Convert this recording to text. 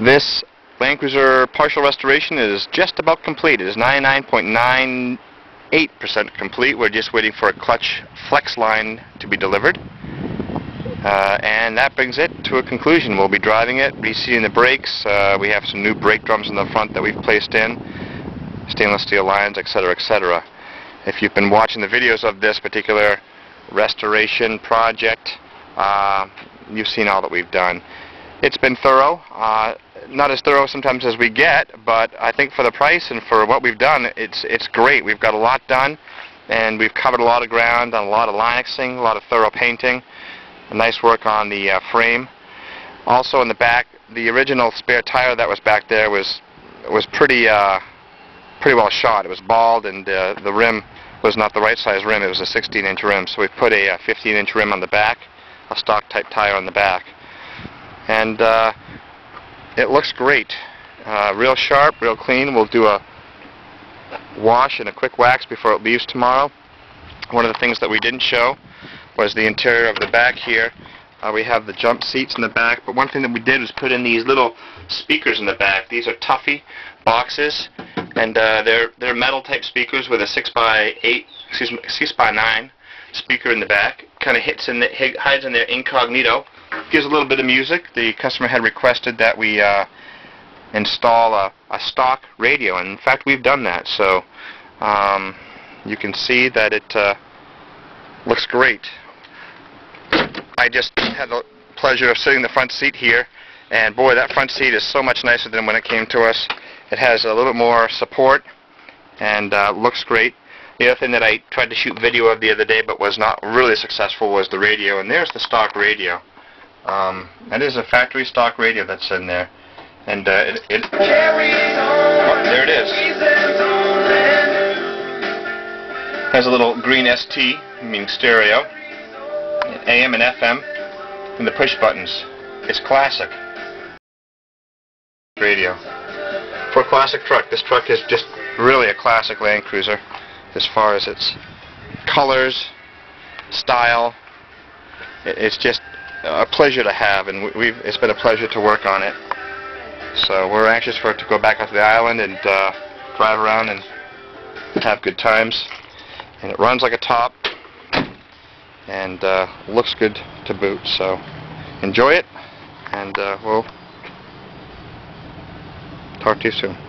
This Land Cruiser partial restoration is just about complete. It is 99.98% complete. We're just waiting for a clutch flex line to be delivered. Uh, and that brings it to a conclusion. We'll be driving it, reseating the brakes. Uh, we have some new brake drums in the front that we've placed in, stainless steel lines, etc., etc. If you've been watching the videos of this particular restoration project, uh, you've seen all that we've done. It's been thorough. Uh, not as thorough sometimes as we get, but I think for the price and for what we've done, it's it's great. We've got a lot done, and we've covered a lot of ground, done a lot of Line-Xing, a lot of thorough painting, nice work on the uh, frame. Also in the back, the original spare tire that was back there was was pretty uh, pretty well shot. It was bald, and uh, the rim was not the right size rim. It was a 16-inch rim, so we put a 15-inch rim on the back, a stock type tire on the back, and uh, it looks great. Uh, real sharp, real clean. We'll do a wash and a quick wax before it leaves tomorrow. One of the things that we didn't show was the interior of the back here. Uh, we have the jump seats in the back, but one thing that we did was put in these little speakers in the back. These are Tuffy boxes, and uh, they're they're metal type speakers with a six by eight, excuse me, six by nine speaker in the back. Kind of hits in the hides in there incognito gives a little bit of music. The customer had requested that we uh, install a, a, stock radio, and in fact we've done that. So um, you can see that it uh, looks great. I just had the pleasure of sitting in the front seat here, and boy, that front seat is so much nicer than when it came to us. It has a little bit more support and uh, looks great. The other thing that I tried to shoot video of the other day but was not really successful was the radio, and there's the stock radio. Um, that is a factory stock radio that's in there. And uh, it, it oh, there it is. Has a little green ST, meaning stereo, AM and FM, and the push buttons. It's classic radio. For a classic truck, this truck is just really a classic Land Cruiser as far as its colors, style. It's just a pleasure to have, and we've it's been a pleasure to work on it. So we're anxious for it to go back out to the island and uh, drive around and have good times. And it runs like a top and uh, looks good to boot. So enjoy it, and uh, we'll talk to you soon.